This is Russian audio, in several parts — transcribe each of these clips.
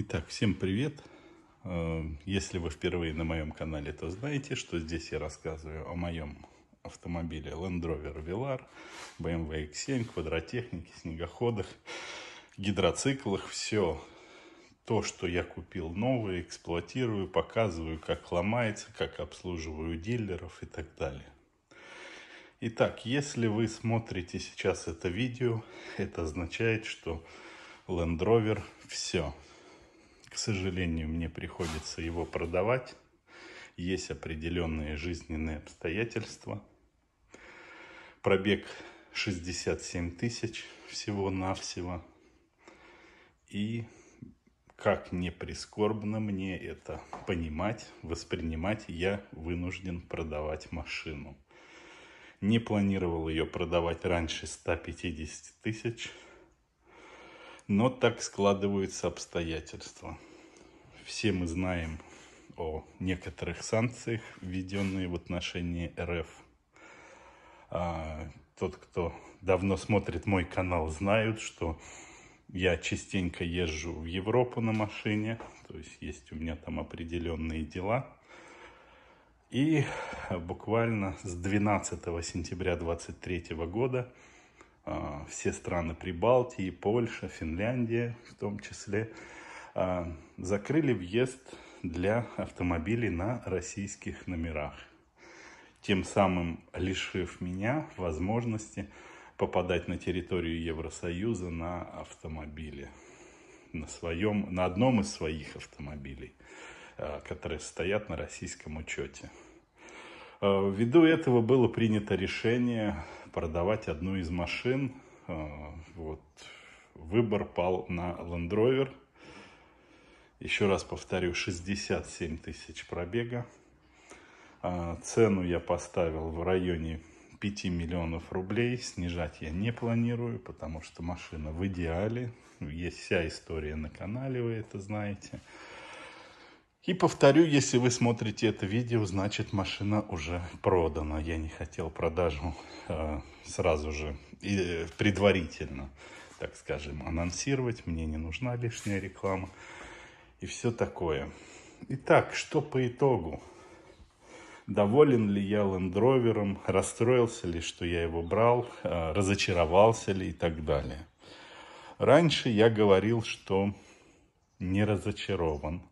Итак, всем привет! Э, если вы впервые на моем канале, то знаете, что здесь я рассказываю о моем автомобиле Land Rover Velar, BMW X7, квадротехнике, снегоходах, гидроциклах. Все то, что я купил новое, эксплуатирую, показываю, как ломается, как обслуживаю дилеров и так далее. Итак, если вы смотрите сейчас это видео, это означает, что Land Rover все – к сожалению, мне приходится его продавать. Есть определенные жизненные обстоятельства. Пробег 67 тысяч всего-навсего. И как не прискорбно мне это понимать, воспринимать, я вынужден продавать машину. Не планировал ее продавать раньше 150 тысяч, но так складываются обстоятельства. Все мы знаем о некоторых санкциях, введенных в отношении РФ. А, тот, кто давно смотрит мой канал, знают, что я частенько езжу в Европу на машине, то есть есть у меня там определенные дела. И буквально с 12 сентября 2023 года а, все страны Прибалтии, Польша, Финляндия в том числе, закрыли въезд для автомобилей на российских номерах, тем самым лишив меня возможности попадать на территорию Евросоюза на автомобиле, на, своем, на одном из своих автомобилей, а, которые стоят на российском учете. Ввиду этого было принято решение продавать одну из машин. А, вот. Выбор пал на Land Rover. Еще раз повторю, 67 тысяч пробега. А, цену я поставил в районе 5 миллионов рублей. Снижать я не планирую, потому что машина в идеале. Есть вся история на канале, вы это знаете. И повторю, если вы смотрите это видео, значит машина уже продана. Я не хотел продажу э, сразу же предварительно, так скажем, анонсировать. Мне не нужна лишняя реклама и все такое. Итак, что по итогу? Доволен ли я лендровером, расстроился ли, что я его брал, э, разочаровался ли и так далее. Раньше я говорил, что не разочарован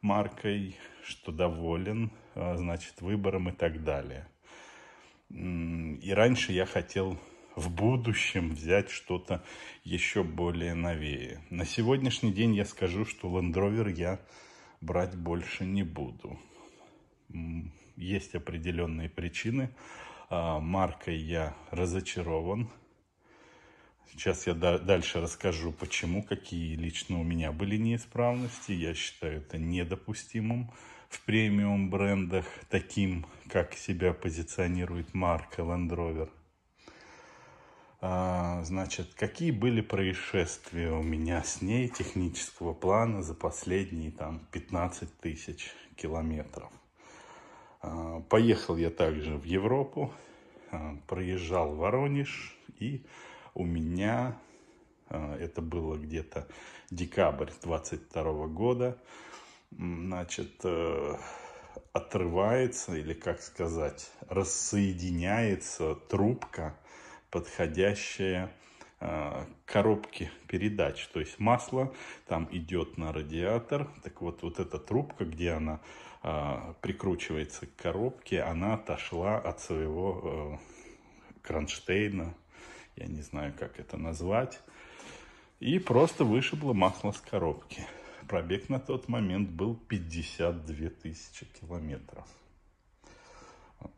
маркой, что доволен, а, значит, выбором и так далее. И раньше я хотел в будущем взять что-то еще более новее. На сегодняшний день я скажу, что Land Rover я брать больше не буду. Есть определенные причины. А, маркой я разочарован. Сейчас я дальше расскажу, почему, какие лично у меня были неисправности. Я считаю это недопустимым в премиум брендах, таким, как себя позиционирует марка Land Rover. А, значит, какие были происшествия у меня с ней технического плана за последние там 15 тысяч километров. А, поехал я также в Европу, а, проезжал Воронеж и у меня, это было где-то декабрь 22 года, значит, э, отрывается, или как сказать, рассоединяется трубка, подходящая а, коробки передач. То есть масло там идет на радиатор. Так вот, вот эта трубка, где она а, прикручивается к коробке, она отошла от своего э, кронштейна, я не знаю, как это назвать, и просто вышибло масло с коробки. Пробег на тот момент был 52 тысячи километров.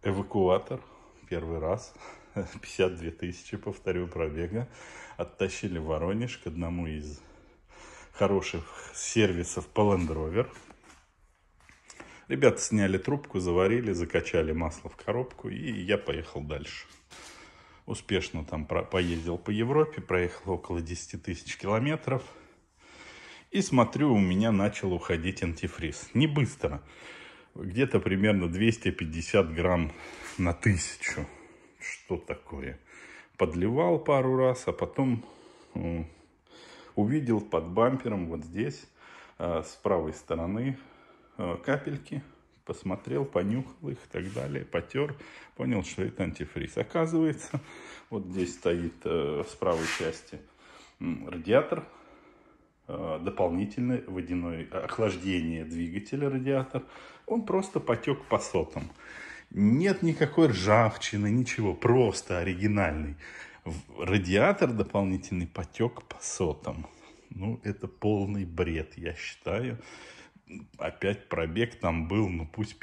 Эвакуатор первый раз, 52 тысячи, повторю, пробега, оттащили в Воронеж к одному из хороших сервисов по Land Rover. Ребята сняли трубку, заварили, закачали масло в коробку, и я поехал дальше успешно там поездил по Европе, проехал около 10 тысяч километров. И смотрю, у меня начал уходить антифриз. Не быстро. Где-то примерно 250 грамм на тысячу. Что такое? Подливал пару раз, а потом увидел под бампером вот здесь А с правой стороны а, капельки. Посмотрел, понюхал их и так далее, потер, понял, что это антифриз. Оказывается, вот здесь стоит э, с правой части радиатор, э, дополнительное водяное охлаждение двигателя радиатор. Он просто потек по сотам. Нет никакой ржавчины, ничего, просто оригинальный. Радиатор дополнительный потек по сотам. Ну, это полный бред, я считаю. Опять пробег там был, ну пусть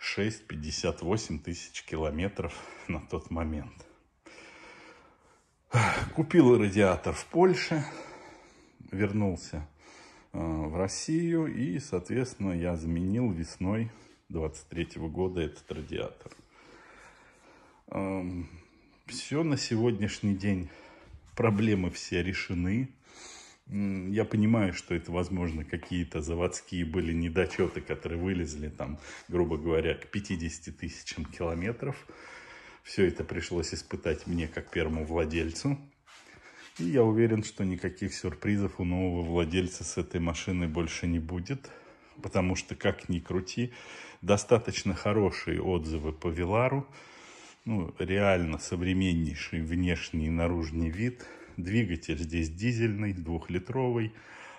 56-58 тысяч километров на тот момент. Купил радиатор в Польше, вернулся э, в Россию и, соответственно, я заменил весной 23 -го года этот радиатор. Эм, все на сегодняшний день, проблемы все решены. Я понимаю, что это, возможно, какие-то заводские были недочеты, которые вылезли там, грубо говоря, к 50 тысячам километров. Все это пришлось испытать мне как первому владельцу. И я уверен, что никаких сюрпризов у нового владельца с этой машиной больше не будет. Потому что, как ни крути, достаточно хорошие отзывы по Вилару. Ну, реально современнейший внешний и наружный вид – Двигатель здесь дизельный, двухлитровый,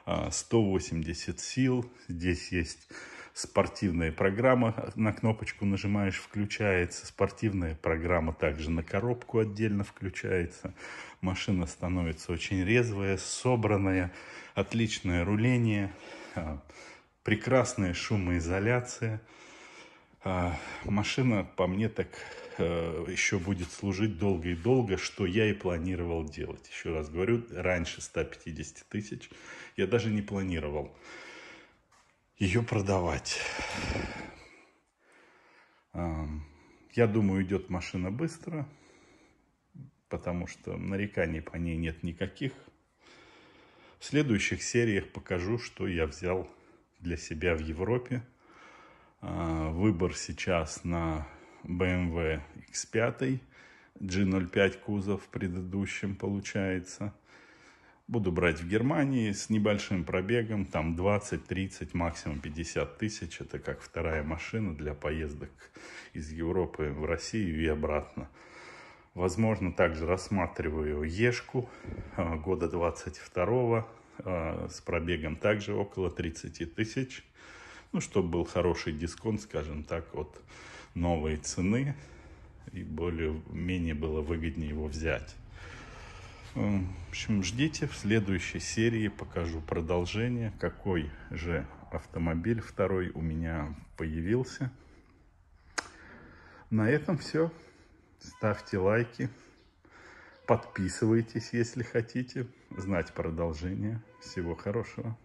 180 а, сил. Здесь есть спортивная программа, на кнопочку нажимаешь, включается. Спортивная программа также на коробку отдельно включается. Машина становится очень резвая, собранная, отличное руление, а, прекрасная шумоизоляция. А, машина, по мне, так Э, еще будет служить долго и долго, что я и планировал делать. Еще раз говорю, раньше 150 тысяч я даже не планировал ее продавать. Я думаю, идет машина быстро, потому что нареканий по ней нет никаких. В следующих сериях покажу, что я взял для себя в Европе. А, выбор сейчас на BMW X5, G05 кузов в предыдущем получается. Буду брать в Германии с небольшим пробегом, там 20, 30, максимум 50 тысяч. Это как вторая машина для поездок из Европы в Россию и обратно. Возможно, также рассматриваю Ешку а, года 22 а, с пробегом также около 30 тысяч. Ну, чтобы был хороший дисконт, скажем так, от новые цены и более-менее было выгоднее его взять. В общем, ждите, в следующей серии покажу продолжение, какой же автомобиль второй у меня появился. На этом все. Ставьте лайки, подписывайтесь, если хотите знать продолжение. Всего хорошего.